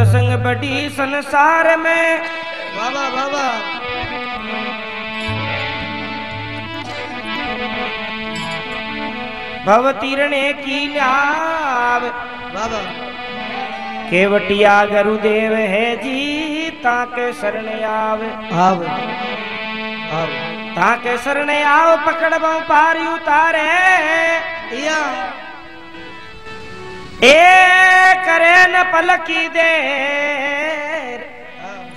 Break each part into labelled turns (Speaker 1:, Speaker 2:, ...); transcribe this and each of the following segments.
Speaker 1: सत्संग बड़ी संसार में।
Speaker 2: बाबा बाबा।
Speaker 1: भव तीरणे की न्याव।
Speaker 2: बाबा।
Speaker 1: केवटिया गुरुदेव है जी ताके शरण आव।
Speaker 2: आव। आव।
Speaker 1: ताके शरण आव पकड़बो पारी उतारे
Speaker 2: या।
Speaker 1: ए करे न पलकी दे।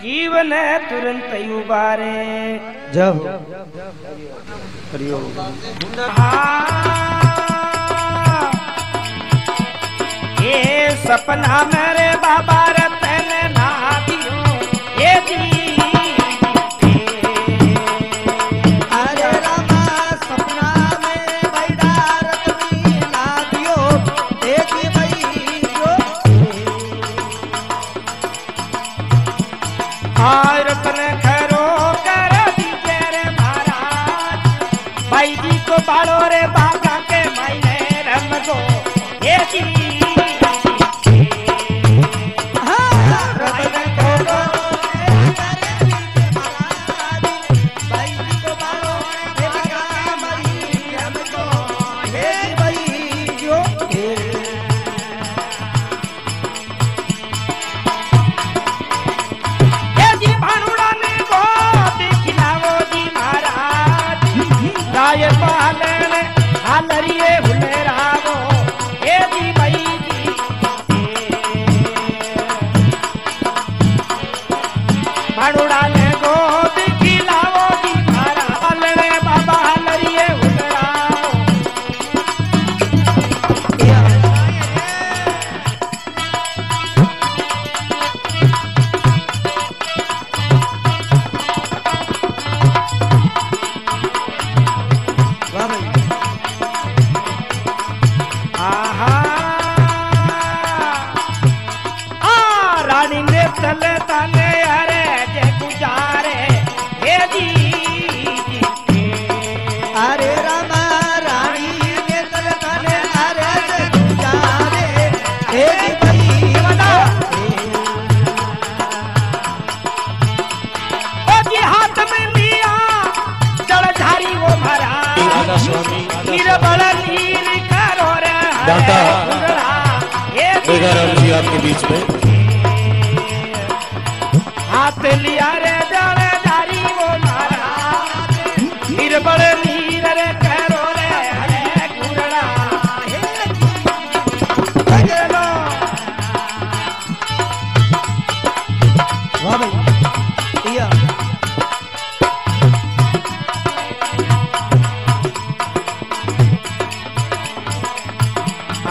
Speaker 1: जीवन तुरंत ही उबारे
Speaker 2: जब।
Speaker 1: ये सपना मेरे जी के बाड़ो रे बागा के मायने महाराज
Speaker 3: राधा स्वामी
Speaker 1: नीर बड़ा नीर करो रे
Speaker 3: दाता।
Speaker 1: ये
Speaker 3: बेगाराम जी। आपके बीच में।
Speaker 1: हाथ लिया रे जलधारी वो महाराज। नीर बड़ा नीर रे करो रे हरे गुरड़ा
Speaker 2: वाह भाई। या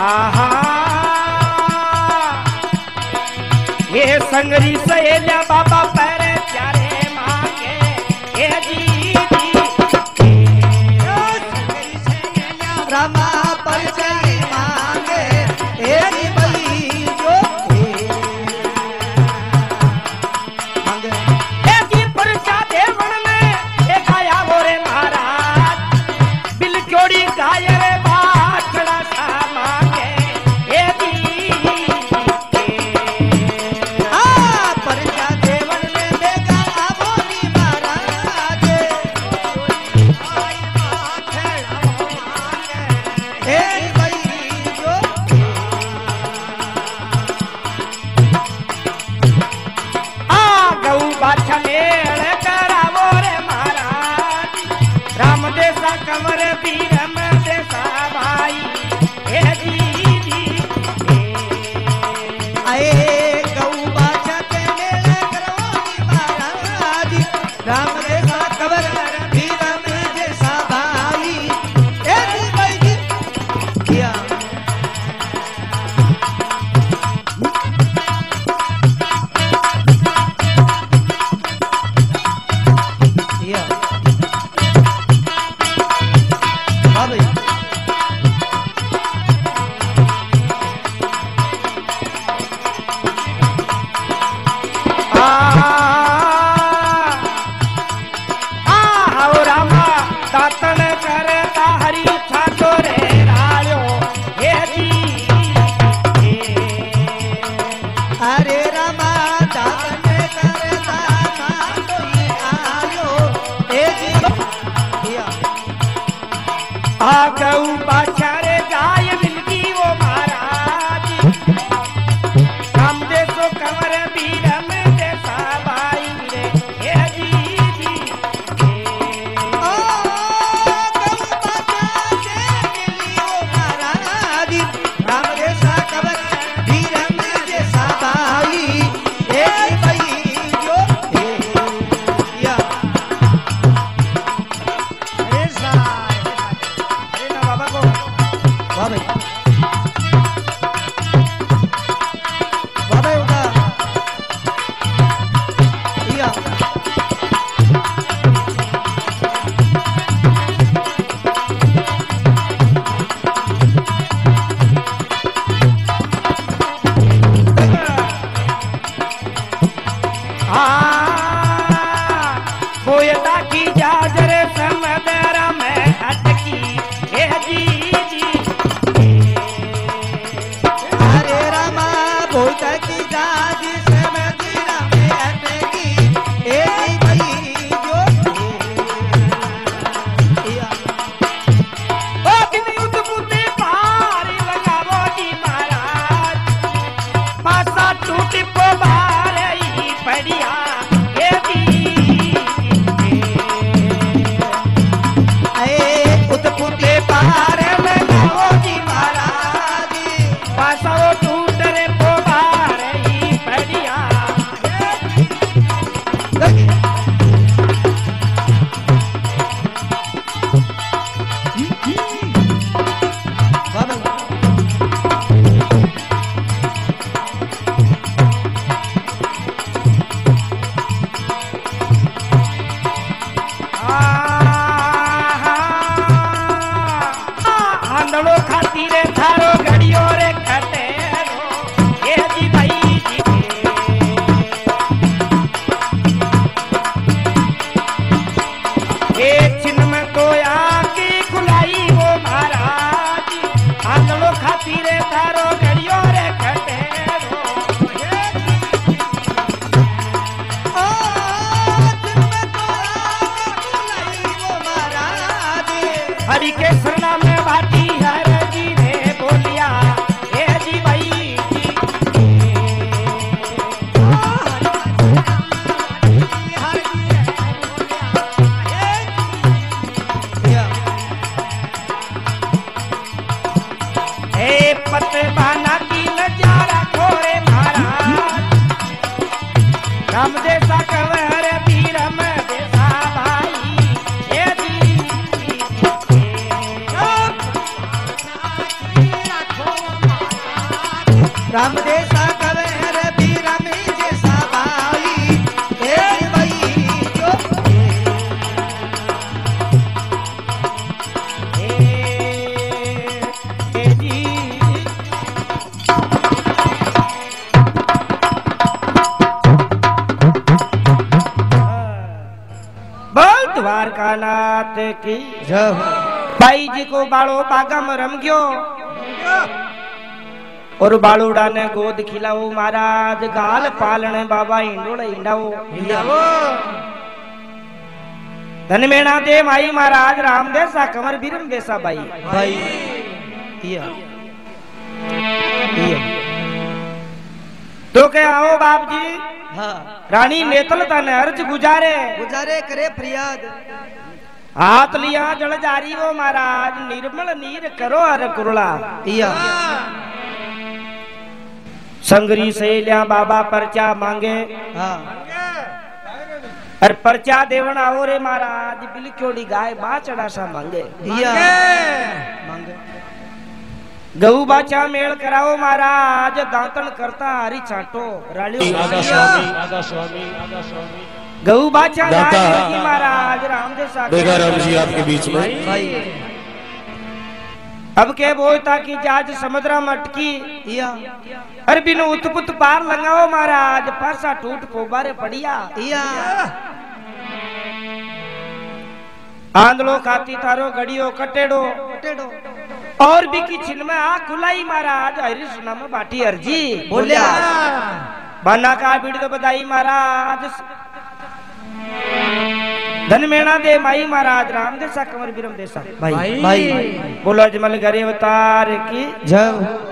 Speaker 1: आहा ये संगरी सहेलिया बाबा पैरे
Speaker 2: कऊ
Speaker 1: बात बोयता Sarotu नाथ की। भाई जी को बाड़ो बागा में रम गयो और बालूड़ा ने गोद खिलाओ महाराज गाल पालने बाबा इंडोड़ा इंडाओ धन मेणा दे माई महाराज राम देसा कंवर बीरम देसा भाई
Speaker 2: भाई या या
Speaker 1: तो के आओ बाप जी
Speaker 2: हाँ।
Speaker 1: रानी नेतलता ने अर्ज़ गुजारे।
Speaker 2: गुजारे करे फरियाद।
Speaker 1: हाथ लिया जल जारी वो महाराज। निर्मल नीर करो अर कुरला।
Speaker 2: या
Speaker 1: संगरी सहेलिया बाबा पर्चा मांगे।
Speaker 2: हाँ।
Speaker 1: और पर्चा देवण आओ रे महाराज। बिलक्योड़ी गाय बा चढ़ासा मांगे।
Speaker 2: मांगे।
Speaker 1: गऊ बाचा मेल कराओ महाराज। दांतन करता हरी छाटो रालियो
Speaker 3: आगा स्वामी आगा स्वामी आगा स्वामी।
Speaker 1: गऊ बाचा महाराज। राम दे सागर
Speaker 3: बेगा राम जी आपके बीच में।
Speaker 1: अब के बोलता की जाज समुद्रा मटकी।
Speaker 2: या।
Speaker 1: अरे बिनु उत्पुत पार लगाओ महाराज पासा टूट पोबारे पड़िया।
Speaker 2: या।
Speaker 1: आंधलो खाती थारो घड़ियो कटेड़ो।
Speaker 2: टेडो
Speaker 1: और भी की छिन में आ खुलाई महाराज हरी सुना में बाटी अर्जी।
Speaker 2: बोलिया।
Speaker 1: बना का बीड़ तो बधाई महाराज। धन मेणा दे माई महाराज राम देसा कंवर बिरम देसा भाई।
Speaker 2: भाई।
Speaker 1: बोलो अजमल गरीब तार की
Speaker 2: जय